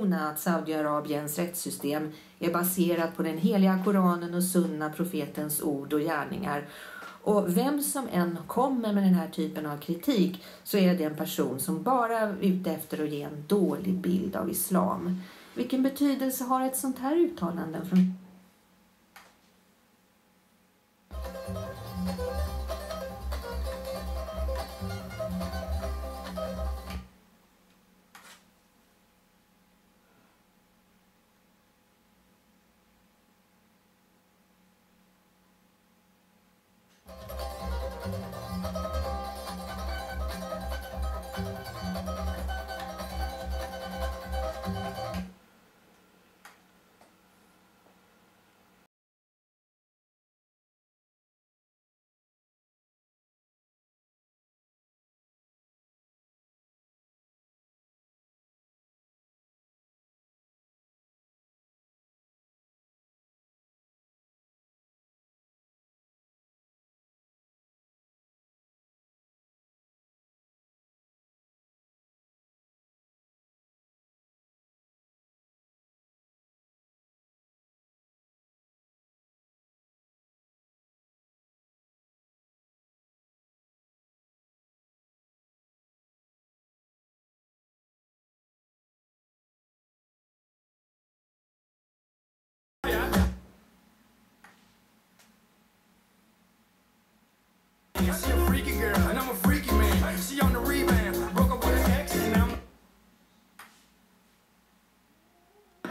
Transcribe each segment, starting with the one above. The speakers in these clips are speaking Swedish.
betona att Saudiarabiens rättssystem är baserat på den heliga Koranen och sunna profetens ord och gärningar. Och vem som än kommer med den här typen av kritik så är det en person som bara är ute efter att ge en dålig bild av islam. Vilken betydelse har ett sånt här uttalande från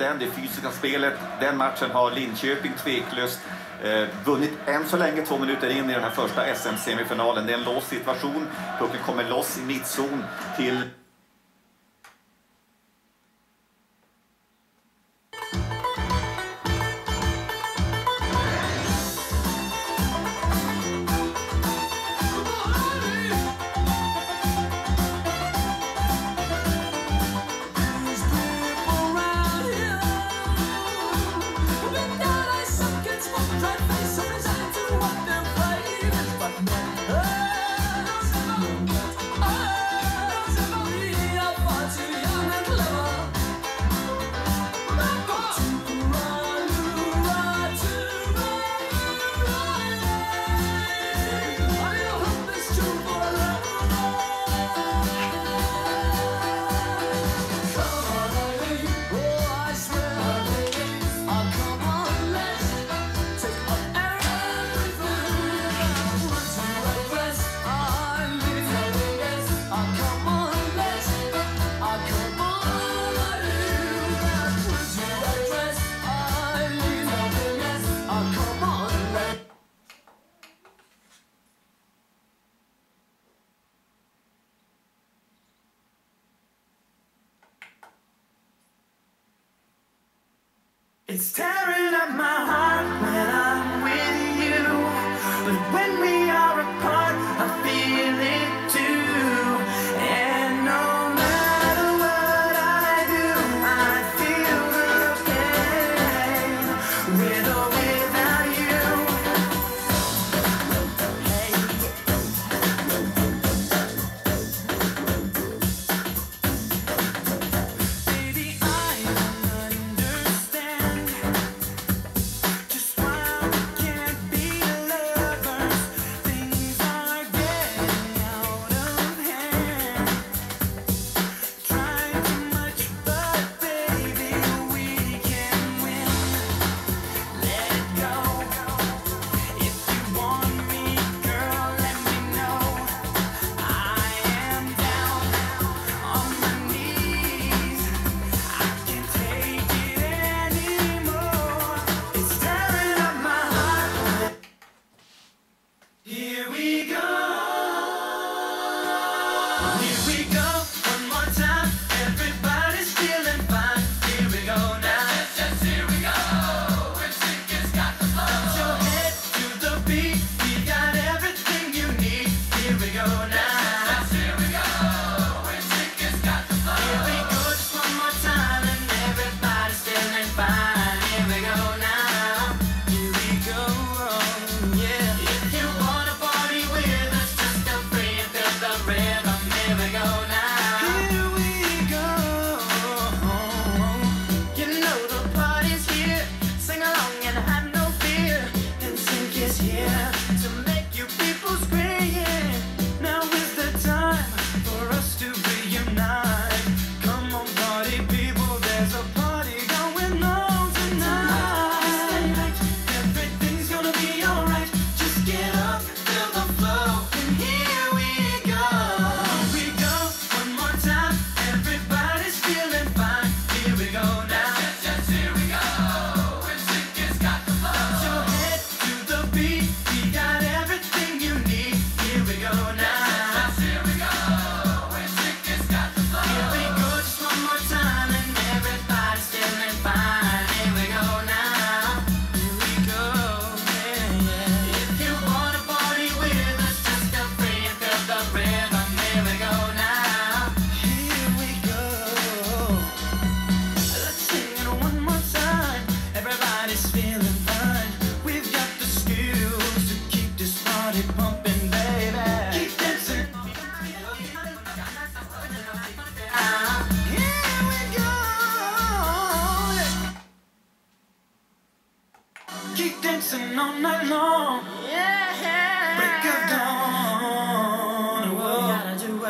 igen, det fysiska spelet, den matchen har Linköping tveklöst eh, vunnit än så länge två minuter in i den här första SM-semifinalen. Det är en låst situation. Pucken kommer loss i mittzon till It's tearing up my heart when I'm with you. But when we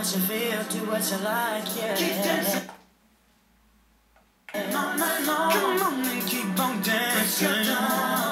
do what you like, yeah. Keep dancing. No, no, no. Come on and keep on dancing.